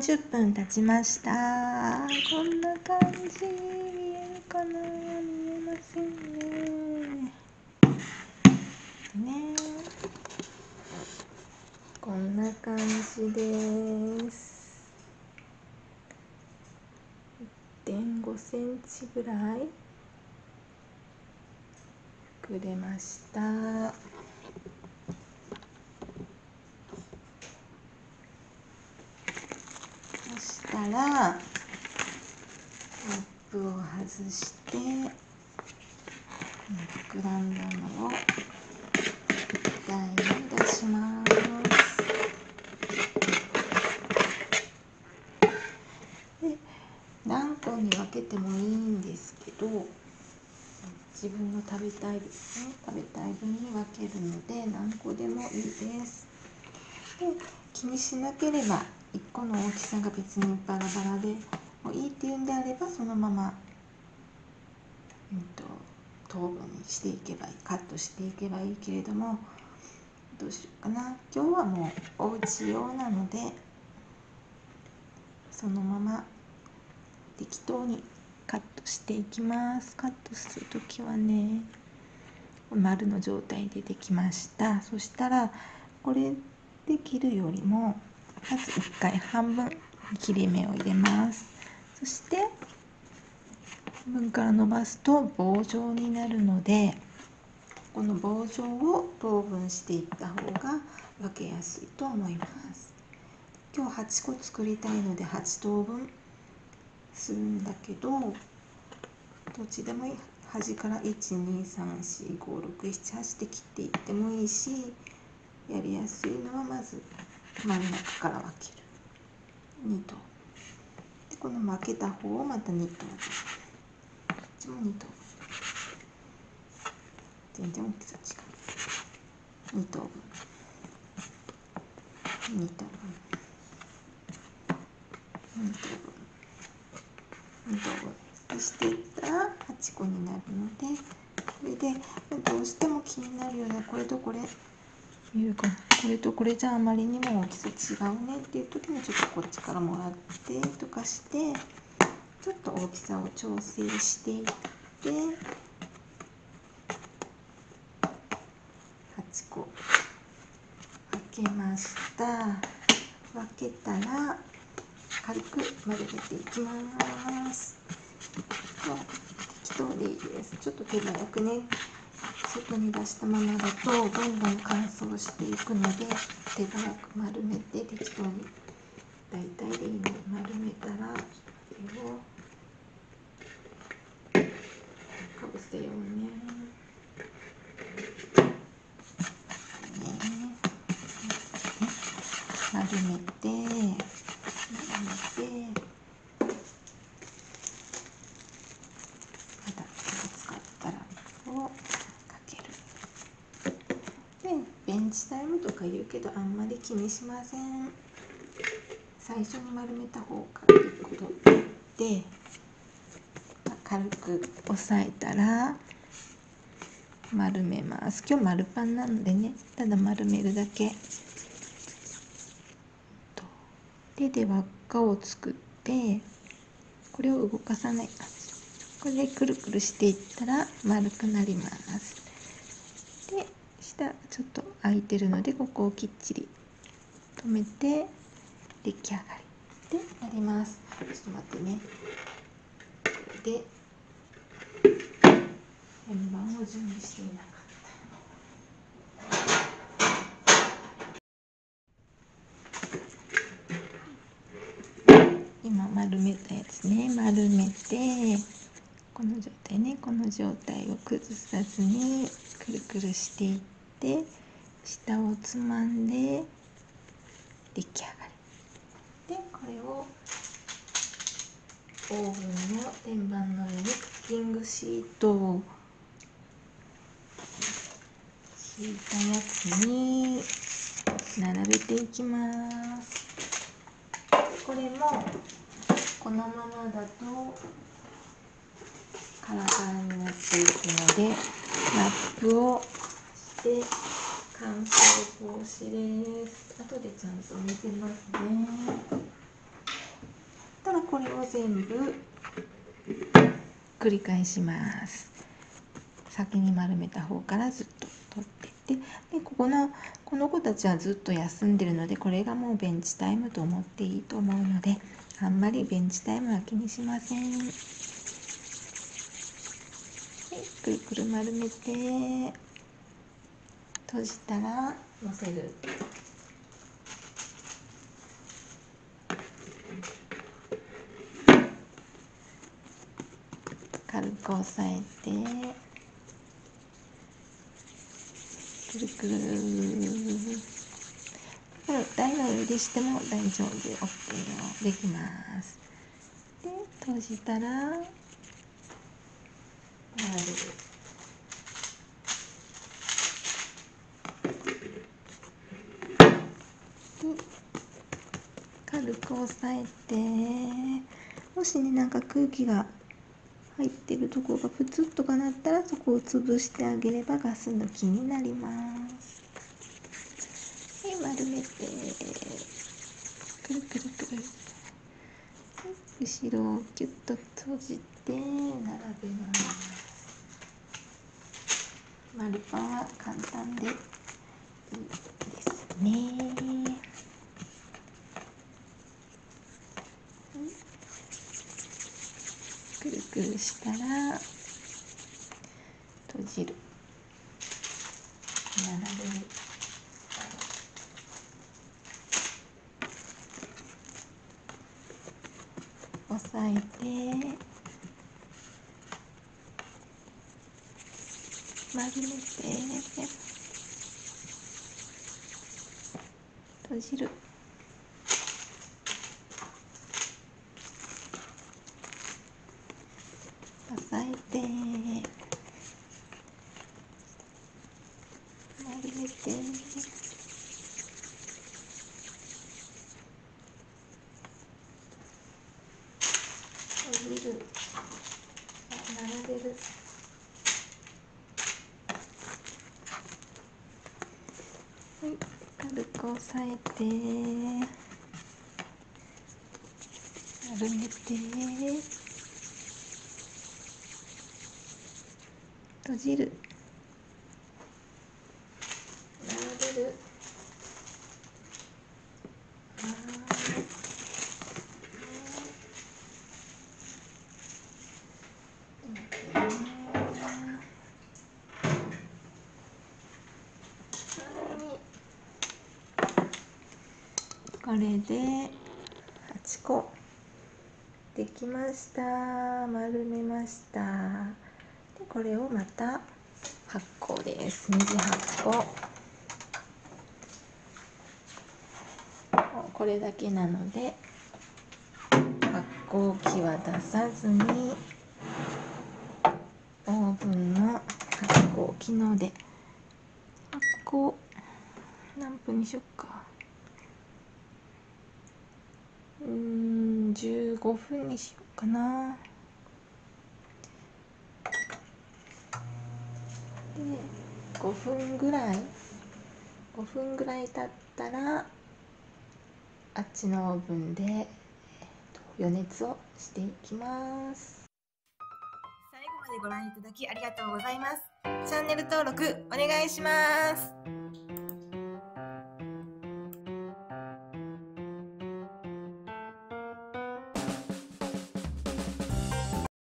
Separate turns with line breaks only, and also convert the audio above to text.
30分経ちました。こんな感じ見えるかな見えませんね。ねこんな感じです。1.5センチぐらい。くれましたそしたらラップを外して膨らんだのを台に出します。で何個に分けてもいいんですけど自分の食べたいですね。食べたい分に分けるので何個でもいいです。で気にしなければ1個の大きさが別にバラバラでもういいっていうんであればそのまま、うんと、等分にしていけばいいカットしていけばいいけれどもどうしようかな。今日はもうお家用なのでそのまま適当にカットしていきます。カットする時はね丸の状態でできました。そしたらこれで切るよりもまず1回半分切れ目を入れます。そして半分から伸ばすと棒状になるのでこの棒状を等分していった方が分けやすいと思います。今日8個作りたいので8等分するんだけどどっちでもいい。端から1234567で切っていってもいいしやりやすいのはまず真ん中から分ける2等でこの負けた方をまた2等こっちも2等全然大きさ違う2等分2等分2等分2等分でしていったら8個になるのでこれでどうしても気になるようなこれとこれ。見えるかこれとこれじゃあまりにも大きさ違うねっていう時にちょっとこっちからもらってとかしてちょっと大きさを調整していって8個分けました。分けたら軽く丸めていきます。適当でいいです。ちょっと手早くね。外に出したままだとどんどん乾燥していくので手早く丸めて適当に大体でいいので丸めたらこれをかぶせようね。ね丸めて丸めて。また使ったらをベンチタイムとか言うけどあんまり気にしません。最初に丸めた方がいいことで。軽く押さえたら丸めます。今日丸パンなのでね。ただ丸めるだけ。手で輪っかを作ってこれを動かさない。これでくるくるしていったら丸くなります。で下ちょっと空いてるのでここをきっちり止めて出来上がりでなります。ちょっと待ってね。で円盤を準備していなかった。今丸めたやつね。丸めてこの状態ね。この状態を崩さずにくるくるしていって下をつまんで出来上がり。でこれをオーブンの天板の上にクッキングシートを敷いたやつに並べていきます。これもこのままだとカラカラになっていくのでラップをして乾燥防止です。後でちゃんと見てますねただこれを全部繰り返します先に丸めた方からずっと取ってってでここのこの子たちはずっと休んでるのでこれがもうベンチタイムと思っていいと思うのであんまりベンチタイムは気にしません。くるくる丸めて。閉じたらのせる。軽く押さえてくるくるこれ台の上でしても大丈夫。OK よ。できます。で閉じたら丸軽く押さえてもしねなんか空気が入ってるところがプツッとかなったらそこを潰してあげればガス抜きになります。はい丸めて。くるくるくる。後ろをキュッと閉じて並べます。丸パンは簡単でいいですね。くしたら閉じる。並べる押さえて丸めて閉じる。押さえて丸めて閉じる並べるはい軽く押さえて丸めて。閉じる。並べる。これで8個できました。丸めました。でこれをまた発酵です。二次発酵。これだけなので発酵機は出さずにオーブンの発酵機能で。発酵。何分にしよっか。うん15分にしようかな5分ぐらい？5分ぐらい経ったらあっちのオーブンで予熱をしていきます。
最後までご覧いただきありがとうございます。チャンネル登録お願いします。